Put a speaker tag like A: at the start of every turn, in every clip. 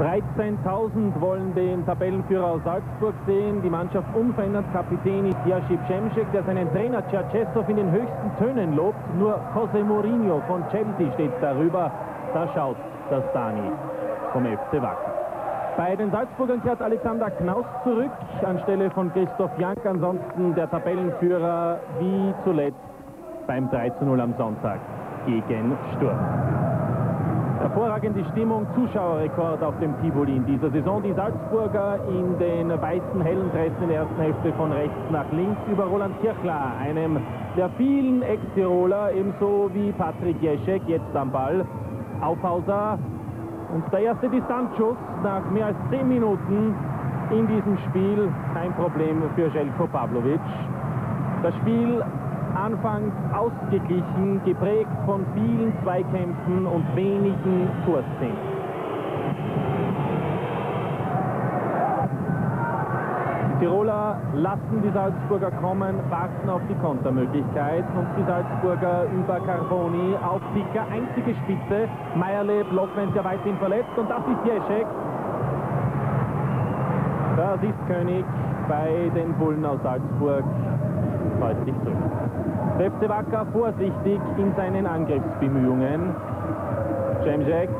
A: 13.000 wollen den Tabellenführer aus Salzburg sehen. Die Mannschaft unverändert. Kapitän ist Jashib Cemcek, der seinen Trainer Czerczesov in den höchsten Tönen lobt. Nur José Mourinho von Chelsea steht darüber. Da schaut das Dani vom FC Wacker. Bei den Salzburgern kehrt Alexander Knaus zurück anstelle von Christoph Jank. Ansonsten der Tabellenführer wie zuletzt beim 3 zu 0 am Sonntag gegen Sturm. Hervorragende Stimmung, Zuschauerrekord auf dem Tivoli in dieser Saison. Die Salzburger in den weißen hellen Dressen in der ersten Hälfte von rechts nach links über Roland Kirchler, einem der vielen Ex-Tiroler, ebenso wie Patrick Jeschek, jetzt am Ball. Aufhauser und der erste Distanzschuss nach mehr als 10 Minuten in diesem Spiel. Kein Problem für Željko Pavlovic. Das Spiel anfangs ausgeglichen, geprägt von vielen Zweikämpfen und wenigen Torszenen. Die Tiroler lassen die Salzburger kommen, warten auf die Kontermöglichkeit und die Salzburger über Carboni auf Dicker, einzige Spitze. Meierle blockt, wenn ja weiterhin verletzt und das ist Jeschek. Das ist König bei den Bullen aus Salzburg deutlich zurück. FC Wacker vorsichtig in seinen Angriffsbemühungen. Cemcek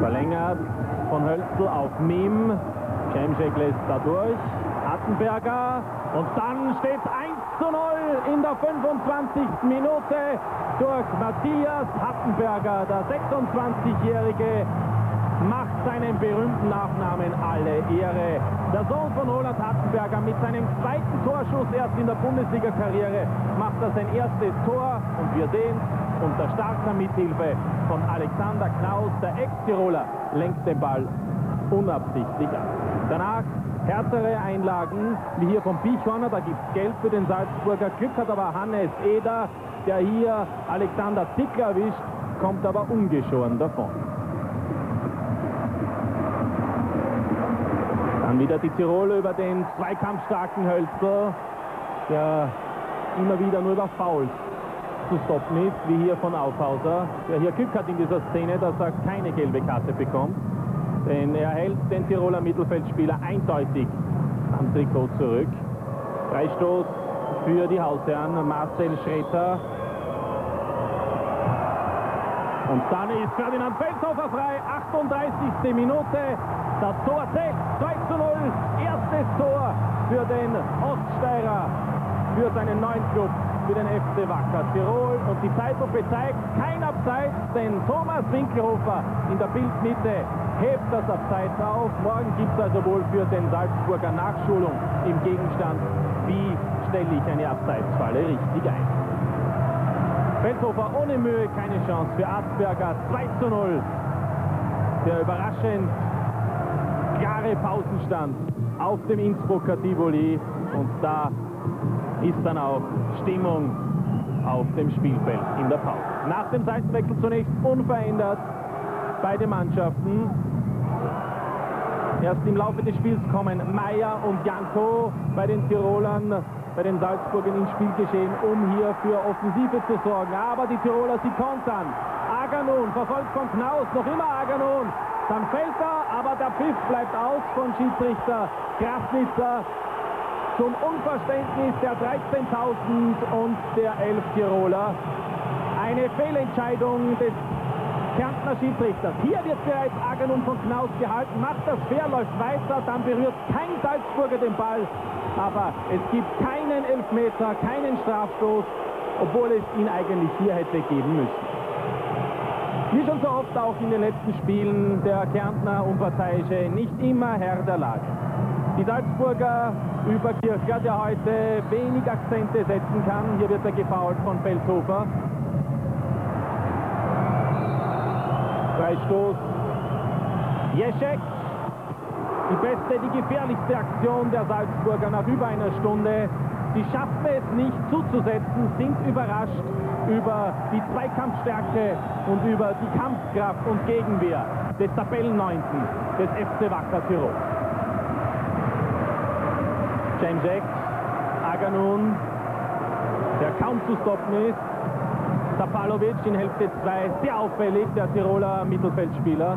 A: verlängert von Hölzl auf Mim. Cemcek lässt da durch. Attenberger und dann steht 1 zu 0 in der 25. Minute durch Matthias Hattenberger, der 26-jährige macht seinen berühmten Nachnamen alle Ehre. Der Sohn von Roland Hattenberger mit seinem zweiten Torschuss erst in der Bundesliga-Karriere macht er sein erstes Tor und wir sehen unter starker Mithilfe von Alexander Knaus, der Ex-Tiroler, lenkt den Ball unabsichtlich ab. Danach härtere Einlagen, wie hier vom Bichhorner, da gibt es Geld für den Salzburger. Glück hat aber Hannes Eder, der hier Alexander Zickler erwischt, kommt aber ungeschoren davon. Dann wieder die Tiroler über den zweikampfstarken Hölzer, der immer wieder nur über Fouls zu stoppen ist, wie hier von Aufhauser, der hier Glück hat in dieser Szene, dass er keine gelbe Karte bekommt. Denn er hält den Tiroler Mittelfeldspieler eindeutig am Trikot zurück. Freistoß für die Hausherren, Marcel Schreter. Und dann ist Ferdinand Feldhofer frei, 38. Minute. Das Tor zählt, 2 zu 0, erstes Tor für den Oststeirer, für seinen neuen Club, für den FC Wacker Tirol. Und die Zeitlupe zeigt kein Abseits, denn Thomas Winkelhofer in der Bildmitte hebt das Abseits auf. Morgen gibt es also wohl für den Salzburger Nachschulung im Gegenstand, wie stelle ich eine Abseitsfalle richtig ein. Feldhofer ohne Mühe, keine Chance für Asperger, 2 zu 0. Der überraschend klare Pausenstand auf dem Innsbrucker Tivoli und da ist dann auch Stimmung auf dem Spielfeld in der Pause. Nach dem Seitenwechsel zunächst unverändert beide Mannschaften. Erst im Laufe des Spiels kommen Meier und Janko bei den Tirolern, bei den Salzburgern ins Spielgeschehen, um hier für Offensive zu sorgen. Aber die Tiroler, sie kontern. Aganon, verfolgt von Knaus, noch immer Aganon. Dann fällt er, aber der Pfiff bleibt aus von Schiedsrichter Krasnitzer. Zum Unverständnis der 13.000 und der 11 Tiroler. Eine Fehlentscheidung des Kärntner Schiedsrichters. Hier wird bereits Aganon von Knaus gehalten, macht das fair, läuft weiter, dann berührt kein Salzburger den Ball. Aber es gibt keinen Elfmeter, keinen Strafstoß, obwohl es ihn eigentlich hier hätte geben müssen. Wie schon so oft auch in den letzten Spielen der Kärntner Unparteiische nicht immer Herr der Lage. Die Salzburger über Kirchner, der heute wenig Akzente setzen kann. Hier wird er gefault von Feldhofer. Freistoß. Jeschek. Die beste, die gefährlichste Aktion der Salzburger nach über einer Stunde. Sie schaffen es nicht zuzusetzen, sind überrascht über die Zweikampfstärke und über die Kampfkraft und Gegenwehr des Tabellenneunten des FC Wacker Tirol. James X, Aganun, der kaum zu stoppen ist. Tapalovic in Hälfte 2 sehr auffällig, der Tiroler Mittelfeldspieler.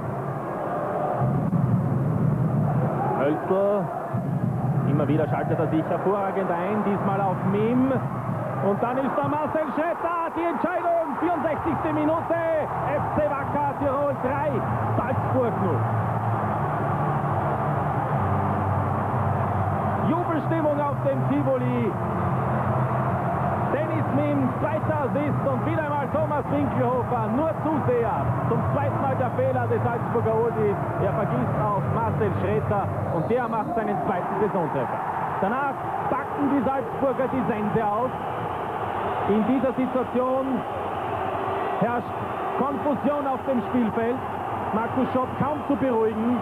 A: Hölzl, immer wieder schaltet er sich hervorragend ein, diesmal auf Mim. Und dann ist da Marcel Schretter, die Entscheidung, 64. Minute, FC Wacker Tirol 3, Salzburg 0. Jubelstimmung auf dem Tivoli. Dennis Mim, zweiter Assist und wieder einmal Thomas Winkelhofer, nur Zuseher. Zum zweiten Mal der Fehler des Salzburger Odis. Er vergisst auf Marcel Schreter und der macht seinen zweiten Saisontreffer. Danach packen die Salzburger die Sense aus. In dieser Situation herrscht Konfusion auf dem Spielfeld. Markus Schopp kaum zu beruhigen.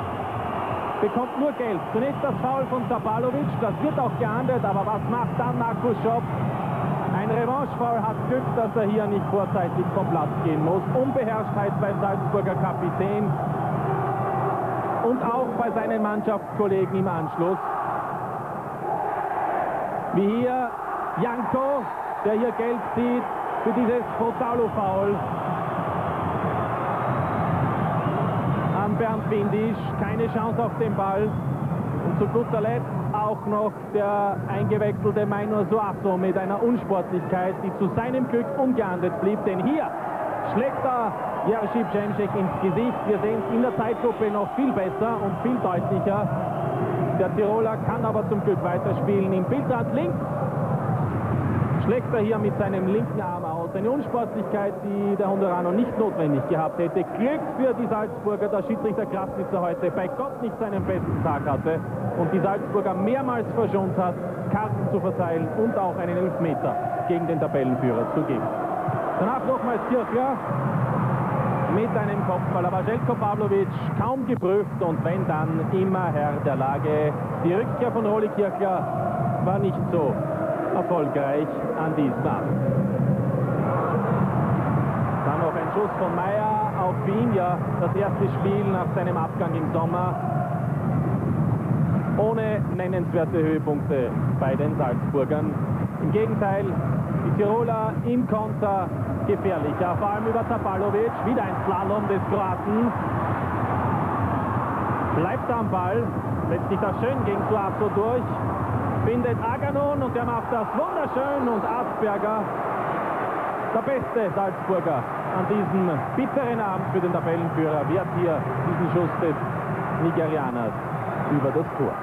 A: Bekommt nur Geld. Zunächst das Foul von Tabalovic. Das wird auch geahndet. Aber was macht dann Markus Schopp? Ein Revanchefoul hat Glück, dass er hier nicht vorzeitig vom Platz gehen muss. Unbeherrschtheit beim Salzburger Kapitän und auch bei seinen Mannschaftskollegen im Anschluss. Wie hier Janko, der hier Geld zieht für dieses Fotalo-Foul. An Bernd Windisch, keine Chance auf den Ball. Und zu guter Letzt auch noch der eingewechselte Maino Suazo mit einer Unsportlichkeit, die zu seinem Glück ungeahndet blieb. Denn hier schlägt er Jerzy Cemcek ins Gesicht. Wir sehen es in der Zeitlupe noch viel besser und viel deutlicher. Der Tiroler kann aber zum Glück weiterspielen. Im Bildrand links schlägt er hier mit seinem linken Arm aus. Eine Unsportlichkeit, die der Hondurano nicht notwendig gehabt hätte. Glück für die Salzburger, der Schiedsrichter Krasnitzer heute bei Gott nicht seinen besten Tag hatte und die Salzburger mehrmals verschont hat, Karten zu verteilen und auch einen Elfmeter gegen den Tabellenführer zu geben. Danach nochmals Kirchler mit einem Kopfball, aber Željko Pavlovic kaum geprüft und wenn dann immer Herr der Lage. Die Rückkehr von Roli Kirchler war nicht so erfolgreich an diesem Abend. Dann noch ein Schuss von Meyer auf Binja, das erste Spiel nach seinem Abgang im Sommer. Ohne nennenswerte Höhepunkte bei den Salzburgern. Im Gegenteil, die Tiroler im Konter gefährlicher, vor allem über Tapalovic. Wieder ein Slalom des Kroaten. Bleibt am Ball, setzt sich da schön gegen Suazo durch findet Aganon und der macht das wunderschön und Asperger, der beste Salzburger an diesem bitteren Abend für den Tabellenführer, wehrt hier diesen Schuss des Nigerianers über das Tor.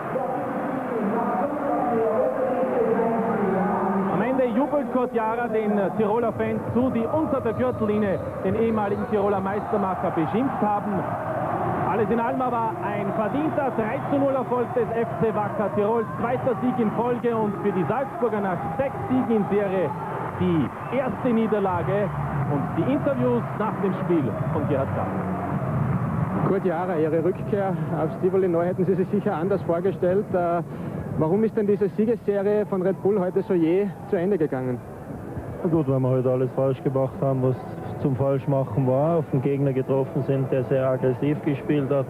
A: Am Ende jubelt Kurt Jara den Tiroler Fans zu, die unter der Gürtellinie den ehemaligen Tiroler Meistermacher beschimpft haben. Alles in allem aber ein verdienter 3 zu 0 Erfolg des FC Wacker Tirols. Zweiter Sieg in Folge und für die Salzburger nach sechs Siegen in Serie die erste Niederlage und die Interviews nach dem Spiel von Gerhard Graf.
B: Kurt Jahre, Ihre Rückkehr aufs Tivoli Neu hätten Sie sich sicher anders vorgestellt. Äh, warum ist denn diese Siegesserie von Red Bull heute so je zu Ende gegangen?
C: Gut, weil wir heute alles falsch gemacht haben, was zum Falschmachen war, auf den Gegner getroffen sind, der sehr aggressiv gespielt hat,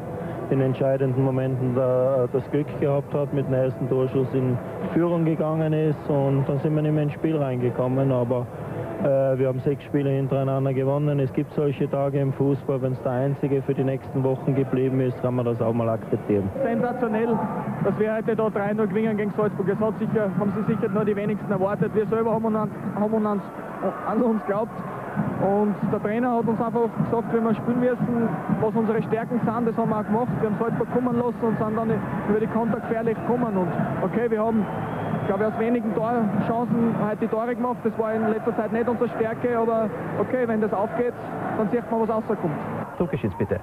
C: in entscheidenden Momenten das Glück gehabt hat, mit dem ersten Torschuss in Führung gegangen ist und dann sind wir nicht mehr ins Spiel reingekommen, aber äh, wir haben sechs Spiele hintereinander gewonnen. Es gibt solche Tage im Fußball, wenn es der einzige für die nächsten Wochen geblieben ist, kann man das auch mal akzeptieren.
B: Sensationell, dass wir heute da 3-0 gewinnen gegen Salzburg. Das hat sicher, haben sie sicher nur die wenigsten erwartet. Wir selber haben, haben an, an uns geglaubt. Und der Trainer hat uns einfach gesagt, wenn wir spielen müssen, was unsere Stärken sind, das haben wir auch gemacht. Wir haben Salzburg kommen lassen und sind dann über die Konter gefährlich gekommen. Und okay, wir haben, glaube ich, aus wenigen Torchancen halt die Tore gemacht. Das war in letzter Zeit nicht unsere Stärke, aber okay, wenn das aufgeht, dann sieht man, was rauskommt.
D: Zugeschützt bitte.